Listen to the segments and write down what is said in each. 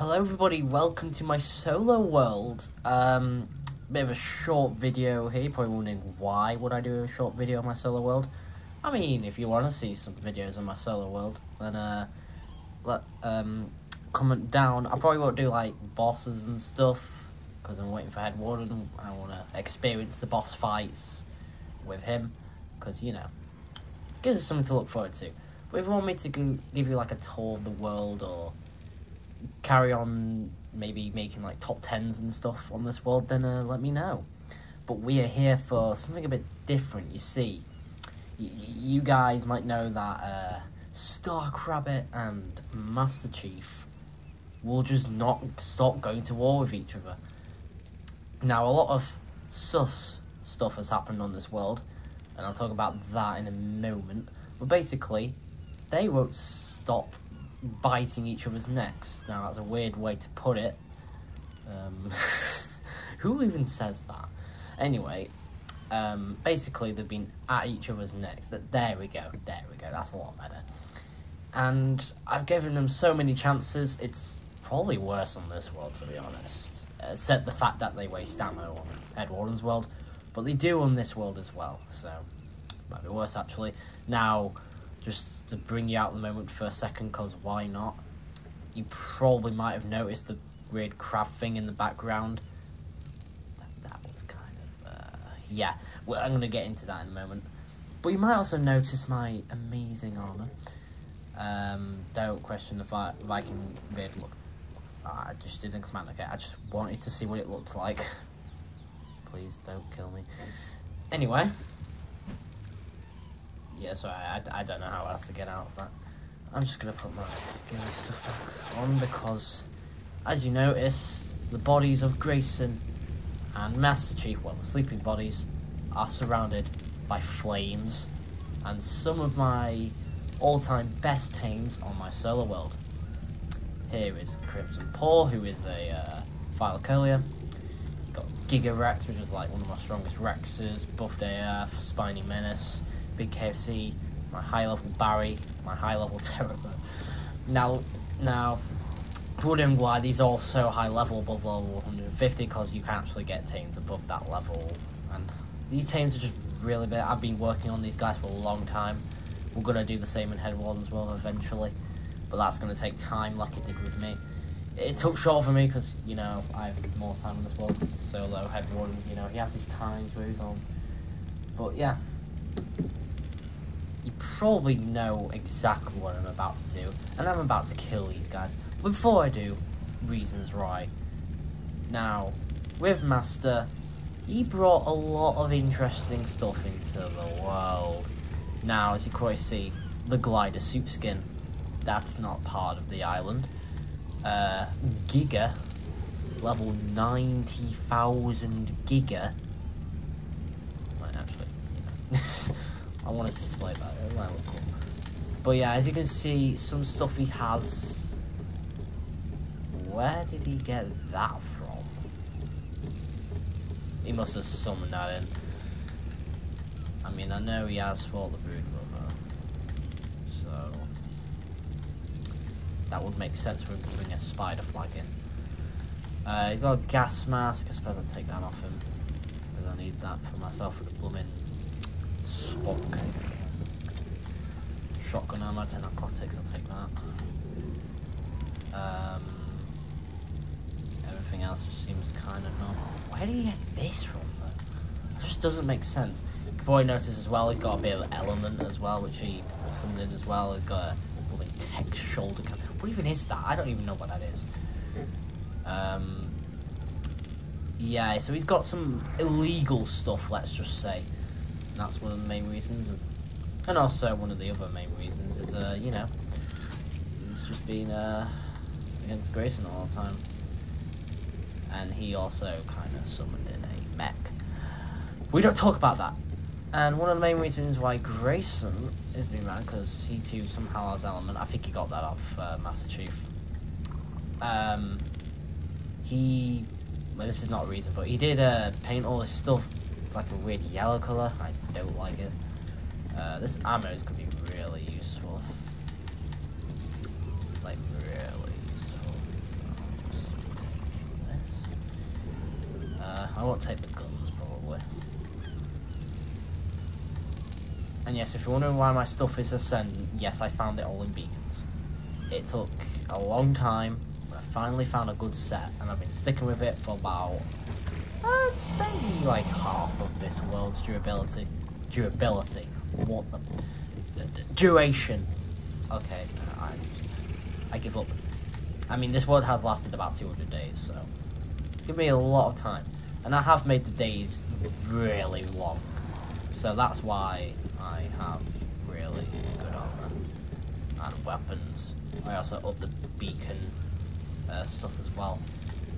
Hello everybody, welcome to my solo world. Um, bit of a short video here, You're probably wondering why would I do a short video on my solo world. I mean, if you want to see some videos on my solo world, then uh, let, um, comment down. I probably won't do like bosses and stuff, because I'm waiting for Head Warden. I want to experience the boss fights with him, because, you know, gives us something to look forward to. But if you want me to give you like a tour of the world or carry on maybe making like top tens and stuff on this world, then uh, let me know. But we are here for something a bit different. You see, y- you guys might know that uh, Stark Rabbit and Master Chief will just not stop going to war with each other. Now, a lot of sus stuff has happened on this world, and I'll talk about that in a moment. But basically, they won't stop biting each other's necks. Now, that's a weird way to put it. Um, who even says that? Anyway, um, basically, they've been at each other's necks. That There we go, there we go, that's a lot better. And I've given them so many chances, it's probably worse on this world, to be honest. Except the fact that they waste ammo on Head Warden's world. But they do on this world as well, so might be worse actually. Now, just to bring you out the moment for a second, because why not? You probably might have noticed the weird crab thing in the background. That, that was kind of, uh, yeah, well, I'm going to get into that in a moment. But you might also notice my amazing armour. Um, don't question the Vi Viking beard look. I just didn't command, okay? I just wanted to see what it looked like. Please don't kill me. Anyway, yeah, so I, I don't know how else to get out of that. I'm just going to put my stuff back on because, as you notice, the bodies of Grayson and Master Chief, well, the sleeping bodies, are surrounded by flames and some of my all-time best tames on my solo world. Here is Crimson Paw, who is a uh, Thylacoleo. You've got Giga Rex, which is like one of my strongest Rexes, Buffed AF, Spiny Menace, Big KFC, my high level Barry, my high level Terror. Now, now, wondering why these are all so high level above level 150, because you can actually get teams above that level. And these teams are just really big. I've been working on these guys for a long time. We're going to do the same in Head as well eventually, but that's going to take time like it did with me. It took short for me because, you know, I have more time on this world because it's solo Head Warden, you know, he has his times where he's on. But yeah, you probably know exactly what I'm about to do, and I'm about to kill these guys. But before I do, reasons why. Now, with Master, he brought a lot of interesting stuff into the world. Now, as you can see, the glider suit skin, that's not part of the island. Uh, Giga, level 90,000 Giga. Might actually. I want to display that. But yeah, as you can see, some stuff he has. Where did he get that from? He must have summoned that in. I mean, I know he has fought the Brood Mother. So. That would make sense for him to bring a spider flag in. Uh, he's got a gas mask. I suppose I'll take that off him. Because I need that for myself for the blooming swamp cave. Shotgun ammo, 10 narcotics, I'll take that. Um, everything else just seems kind of normal. Where did he get this from? It just doesn't make sense. You can probably notice as well, he's got a bit of element as well, which he summoned as well. He's got a little tech shoulder cam. What even is that? I don't even know what that is. Um, yeah, so he's got some illegal stuff, let's just say that's one of the main reasons. And also one of the other main reasons is, uh, you know, he's just been uh, against Grayson all the time. And he also kind of summoned in a mech. We don't talk about that. And one of the main reasons why Grayson is being mad, because he too somehow has element, I think he got that off uh, Master Chief. Um, he, well this is not a reason, but he did uh, paint all his stuff like a weird yellow colour. I don't like it. Uh, this ammo is going to be really useful. Like, really useful. So uh, I won't take the guns, probably. And yes, if you're wondering why my stuff is ascendant, yes, I found it all in beacons. It took a long time, but I finally found a good set, and I've been sticking with it for about I'd say, like half of this world's durability. Durability. What the... duration. Okay, I, I give up. I mean, this world has lasted about 200 days, so... Give me a lot of time. And I have made the days really long. So that's why I have really good armor and weapons. I also up the beacon uh, stuff as well.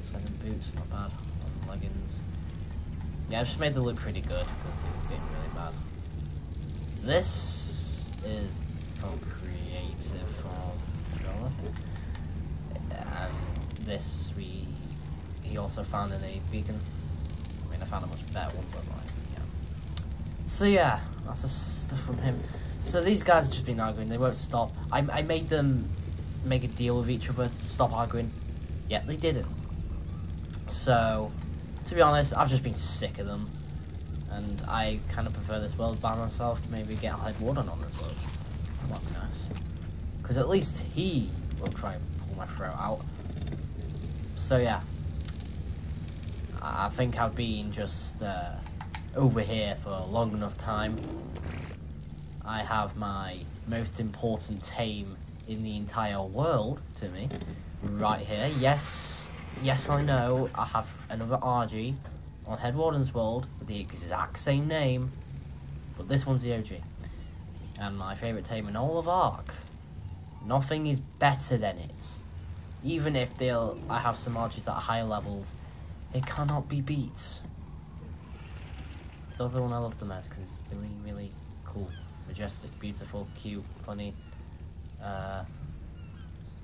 Seven boots, not bad. Yeah, I've just made them look pretty good because it was getting really bad. This is from Creative from And this we he also found in a beacon. I mean I found a much better one but like yeah. So yeah, that's the stuff from him. So these guys have just been arguing, they won't stop. I, I made them make a deal with each other to stop arguing, yet they didn't. So, to be honest, I've just been sick of them. And I kind of prefer this world by myself, maybe get Head Warden on this world. That would be nice. Because at least he will try and pull my throat out. So yeah. I think I've been just uh, over here for a long enough time I have my most important tame in the entire world to me right here. Yes, yes, I know. I have another RG on Headwarden's World with the exact same name, but this one's the OG. And my favourite tame in all of Ark. Nothing is better than it. Even if they'll, I have some RGs at higher levels, it cannot be beat. It's also one I love the most because it's really, really cool majestic, beautiful, cute, funny, uh,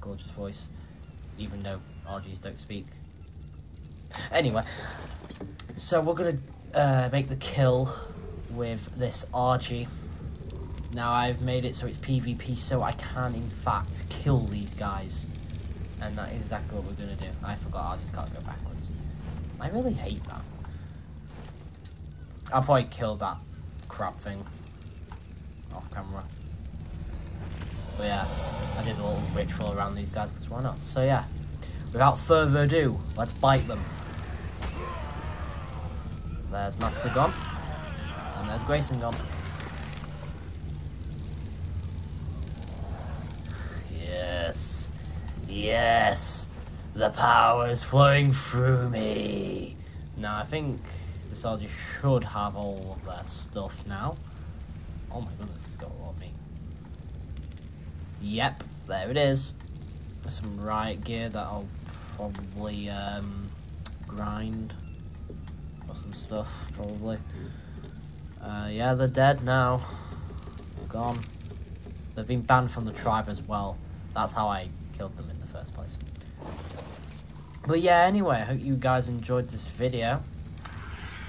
gorgeous voice, even though RGs don't speak. Anyway, so we're gonna uh, make the kill with this RG. Now I've made it so it's PvP, so I can in fact kill these guys. And that is exactly what we're gonna do. I forgot RGs can't go backwards. I really hate that. I'll probably kill that crap thing off camera. But yeah, a little ritual around these guys because why not? So yeah, without further ado, let's bite them. There's Master gone. And there's Grayson gone. Yes. Yes. The power is flowing through me. Now I think the soldier should have all of their stuff now. Oh my goodness, it's got a lot of meat. Yep, there it is. Some riot gear that I'll probably um, grind or some stuff, probably. Uh, yeah, they're dead now. Gone. They've been banned from the tribe as well. That's how I killed them in the first place. But yeah, anyway, I hope you guys enjoyed this video.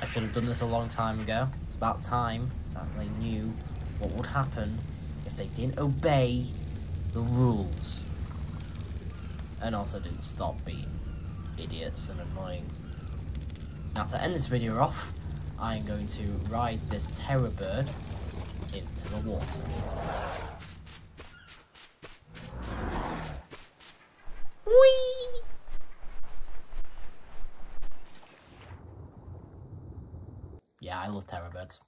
I should have done this a long time ago. It's about time that they knew what would happen if they didn't obey the rules. And also didn't stop being idiots and annoying. Now to end this video off, I am going to ride this terror bird into the water. Yeah, I love terror birds.